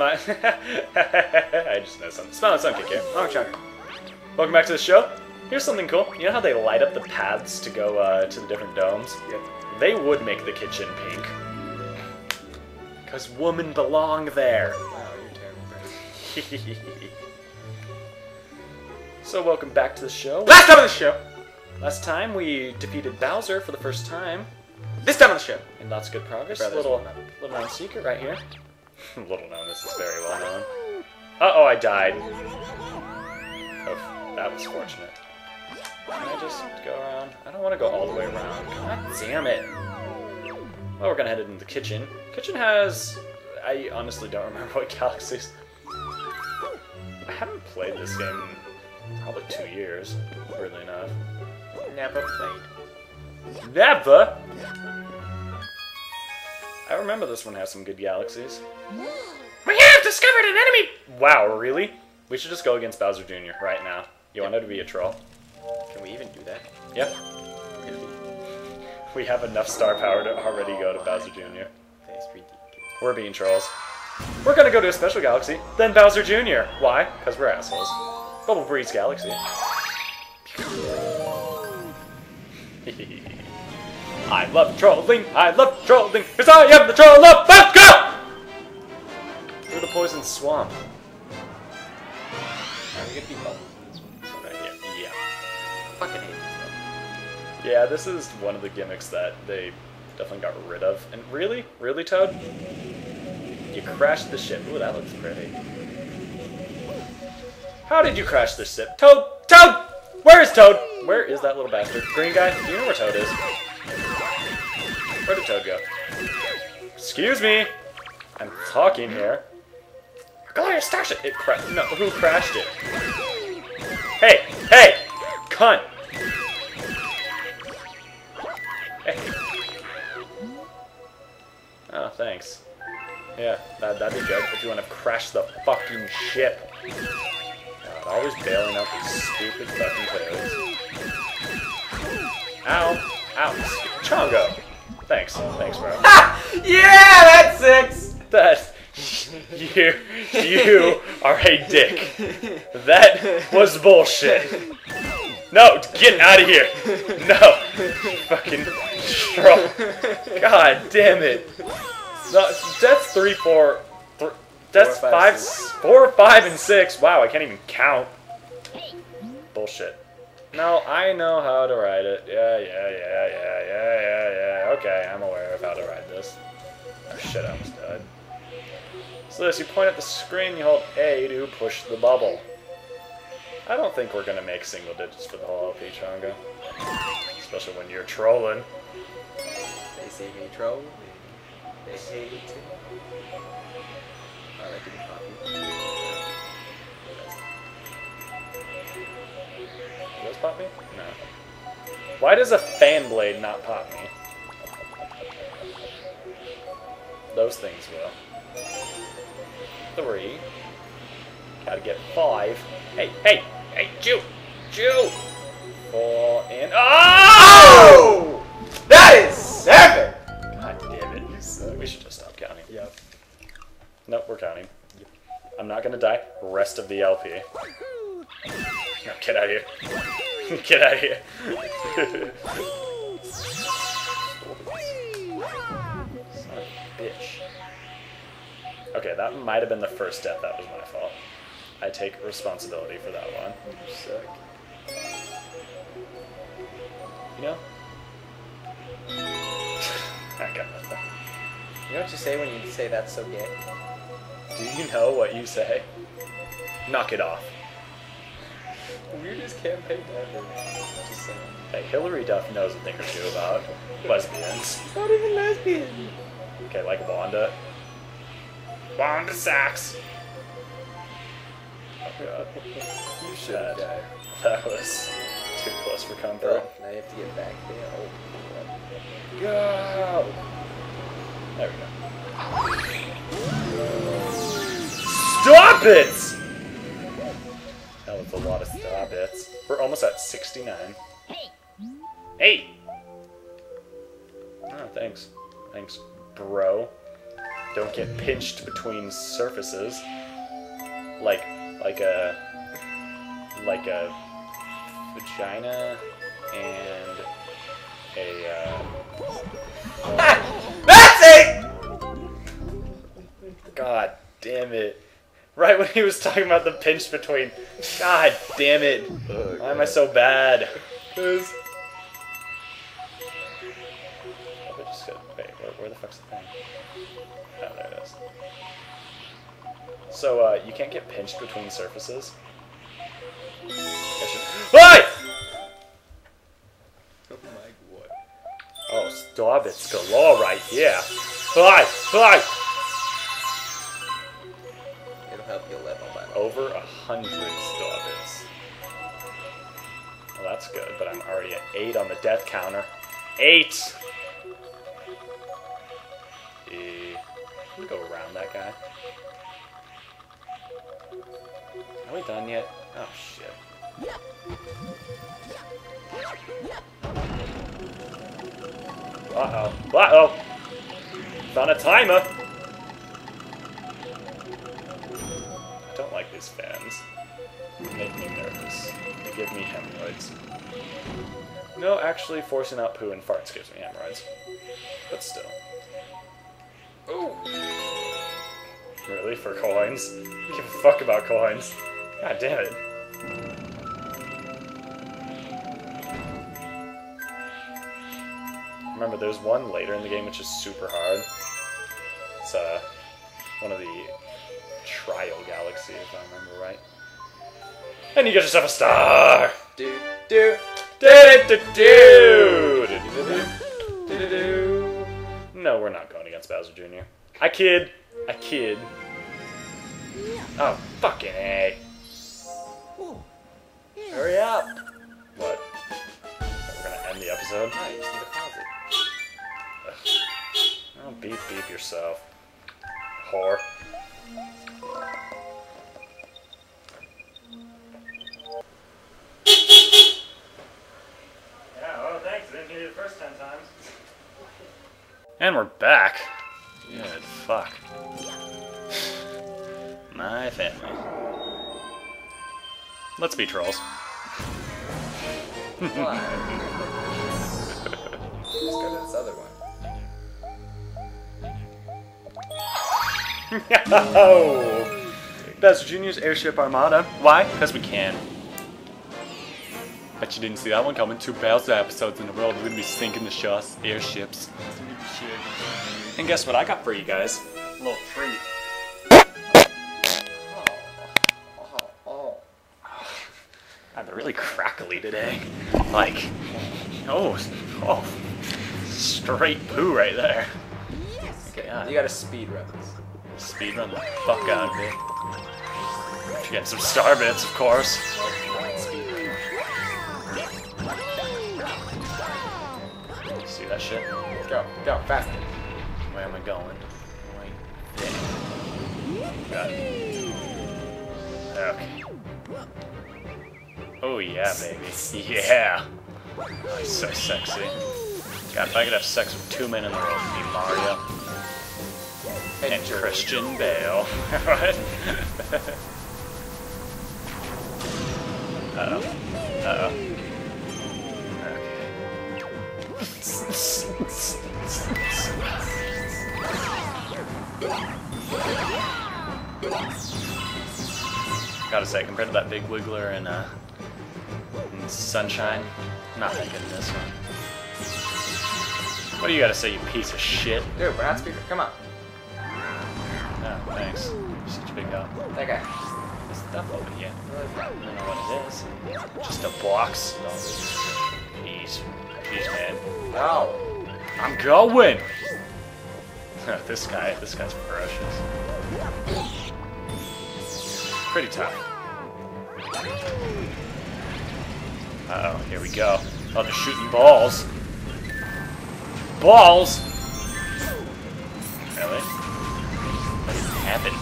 my... I just know something. Smell sun kick here. Oh, Chongo. Welcome back to the show. Here's something cool. You know how they light up the paths to go uh, to the different domes? Yep. They would make the kitchen pink. Because women belong there. Wow, you're terrible. So welcome back to the show. Last time on the show. Last time we defeated Bowser for the first time. This time on the show. And lots of good progress. Brothers little, little known secret right here. little known, this is very well known. Uh oh, I died. Oh, that was fortunate. Can I just go around? I don't want to go all the way around. God damn it. Well, we're gonna head into the kitchen. Kitchen has. I honestly don't remember what galaxies. I haven't played this game in probably two years, weirdly enough. Never played. Never! I remember this one has some good galaxies. We have discovered an enemy! Wow, really? We should just go against Bowser Jr. right now. You want him to be a troll? Can we even do that? Yep. We have enough star power to already go to Bowser Jr. Ridiculous. We're being trolls. We're gonna go to a special galaxy, then Bowser Jr. Why? Because we're assholes. Bubble Breeze Galaxy. I love trolling, I love trolling, because I am the troll of go! Through the poison swamp. Are we gonna be bubble in this one? So right here. Yeah. Fucking hate this Yeah, this is one of the gimmicks that they definitely got rid of. And really? Really, Toad? You crashed the ship. Ooh, that looks pretty. How did you crash this ship? Toad! Toad! Where is Toad? Where is that little bastard? Green guy? Do you know where Toad is? Where did Toad go? Excuse me! I'm talking here. Glorious Starship! It crashed. No, who crashed it? Hey! Hey! Cunt! Hey. Oh, thanks. Yeah, that, that'd be good if you want to crash the fucking ship. God, always bailing out these stupid fucking players. Ow. Ow. Chongo. Thanks. Thanks, bro. yeah, that's six! That you you are a dick. That was bullshit. No, get out of here. No, fucking troll. God damn it. No, that's three, four. That's Four, five, five, six. four, five, and six. Wow, I can't even count. Bullshit. No, I know how to ride it. Yeah, yeah, yeah, yeah, yeah, yeah, yeah. Okay, I'm aware of how to ride this. Oh shit, I almost died. So this, you point at the screen, you hold A to push the bubble. I don't think we're gonna make single digits for the whole LP, Chongo. Especially when you're trolling. They say me troll. They say me too. I like to be poppy. Does those pop me? No. Why does a fan blade not pop me? Those things will. Three. Gotta get five. Hey, hey, hey, Jew! Jew! Four and. Oh! That is seven! God damn it. You suck. We should just stop counting. Yep. Nope, we're counting. I'm not gonna die. Rest of the LP. No, get out of here. get out of here. Son of a bitch. Okay, that might have been the first death. That was my fault. I take responsibility for that one. You suck. You know? I got nothing. You know what you say when you say that's so gay? Do you know what you say? Knock it off. Weirdest campaign ever. Just saying. Hey, Hilary Duff knows a thing or two about lesbians. It's not even lesbian. Okay, like a Wanda. Wanda Sykes. Oh god. You should That, have that was too close for Oh, comfort. now you have to get back there. Oh, Go! There we go. Stop it! A lot of stop it's. We're almost at 69. Hey! Oh, thanks. Thanks, bro. don't get pinched between surfaces, like like a like a vagina and a. Uh, That's it! God damn it! Right when he was talking about the pinch between. God damn it! Why am I so bad? Cause Oh, we just got- wait, where, where the fuck's the thing? Oh, there it is. So, uh, you can't get pinched between surfaces? I Why? Oh my god. Oh, stop it's galore right here. Hi, hi. 100 starters. Well, that's good, but I'm already at 8 on the death counter. 8! Eh, I'm go around that guy. Are we done yet? Oh, shit. Uh-oh. Uh-oh! Found a timer! I these fans. They make me nervous. They give me hemorrhoids. No, actually, forcing out poo and farts gives me hemorrhoids. But still. Ooh. Really? For coins? Give a fuck about coins. God damn it. Remember, there's one later in the game which is super hard. It's uh, one of the Trial Galaxy, if I remember right. And you get yourself a star! Do do Do-do-do-do! Do-do-do-do. No, we're not going against Bowser Jr. I kid. I kid. Oh, fucking A. Hurry up. What? We're gonna end the episode? No, you just need to pause it. Oh, beep beep yourself. Whore. Yeah, well, thanks. I didn't hear you the first ten times. And we're back. Good fuck. My family. Let's be trolls. Let's go to this other one. Oh! Bowser Jr.'s Airship Armada. Why? Because we can. Bet you didn't see that one coming. Two Bowser episodes in a row. We're gonna be sinking the shows, airships. And guess what I got for you guys? A little treat. Oh, oh, I'm really crackly today. Like, oh, oh, straight poo right there. Okay, Yeah. you gotta speed run this. Speed run the fuck out of it. Get some star bits, of course. See that shit? Go, go, faster. Where am I going? Right there. Got it. Okay. Oh yeah, baby. Yeah. Oh, he's so sexy. God, if I could have sex with two men in the world, it'd be Mario and George. Christian Bale. what? Uh-oh. Uh-oh. Gotta say, compared to that big wiggler and uh, in Sunshine, not that good in this one. What do you gotta say, you piece of shit? Dude, we're not run. Come on. Thanks. You're such a big help. That guy. There's stuff over here. I don't know what it is. Just a box. Jeez. Jeez, man. No. I'm going! this guy, this guy's ferocious. Pretty tough. Uh oh, here we go. Oh, they're shooting balls. Balls? What happened?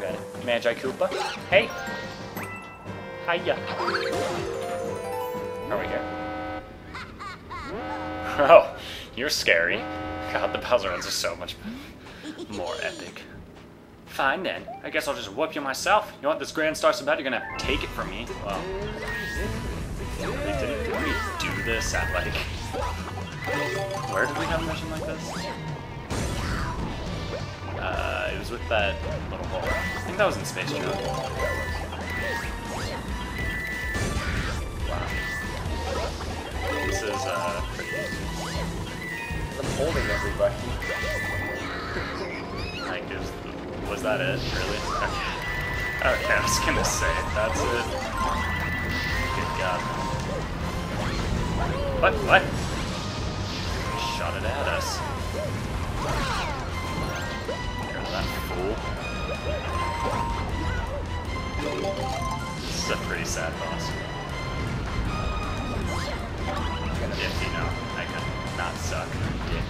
Got it. Magikoopa. Hey! Hiya. Are we here? Oh, you're scary. God, the Bowser runs are so much more epic. Fine then. I guess I'll just whoop you myself. You want this Grand Star so bad you're gonna take it from me? Well, this at like... Where did we have a mission like this? Uh, it was with that little hole. I think that was in Space Junk. Wow. This is, uh, pretty easy. I'm holding everybody. Like, is, was that it? Really? Okay. Okay, I was gonna say, that's it. Good God. What? What? Shot it at us. Hear that fool. This is a pretty sad boss. If you know, I could not suck dick.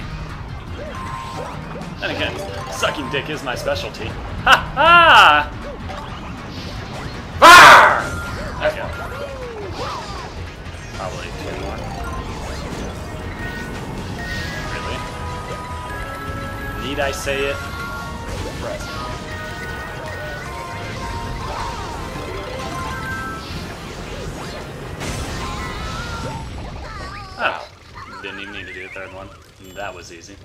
And again, sucking dick is my specialty. Ha ha! Really? Need I say it? Press. Oh. Didn't even need to do a third one. That was easy.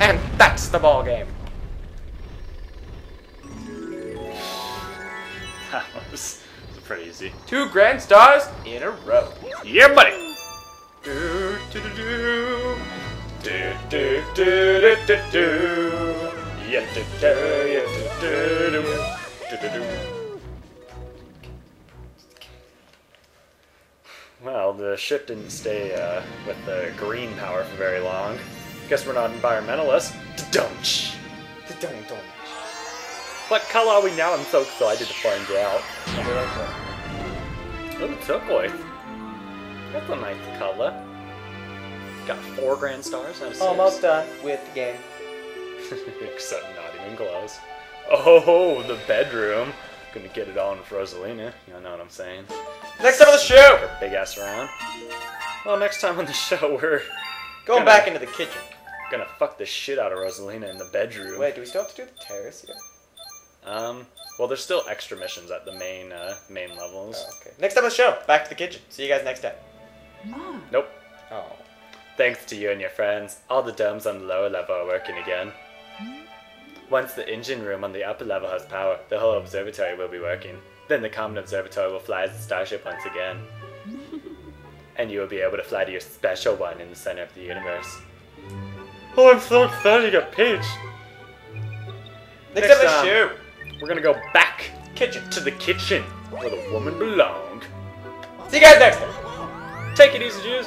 And that's the ball game. That was pretty easy. Two grand stars in a row. Yeah, buddy! Do, do, do, do. Do, do, do, do, do, do. Yeah, do, do, yeah, do, do, do. Do, do, do. Well, the ship didn't stay uh, with the green power for very long. Guess we're not environmentalists. Dunch. Don't, don't. What color are we now? I'm so excited to find out. Oh, turquoise. That's a nice color. Got four grand stars out of six. Almost done with the game. Except not even close. Oh, the bedroom. Gonna get it on with Rosalina. You know what I'm saying? Next up on the show! Her big ass around. Well, next time on the show, we're Going Gonna- back into the kitchen. gonna fuck the shit out of Rosalina in the bedroom. Wait, do we still have to do the terrace here? Um. Well, there's still extra missions at the main uh, main levels. Oh, okay. Next up on the show, back to the kitchen. See you guys next time. Nope. Oh. Thanks to you and your friends, all the domes on the lower level are working again. Once the engine room on the upper level has power, the whole observatory will be working. Then the comet observatory will fly as a starship once again. and you will be able to fly to your special one in the center of the universe. Oh, I'm so excited to get Peach! Next, Next up on the time. show, We're gonna go back kitchen. to the kitchen where the woman belonged. See you guys next time. Take it easy, Jews!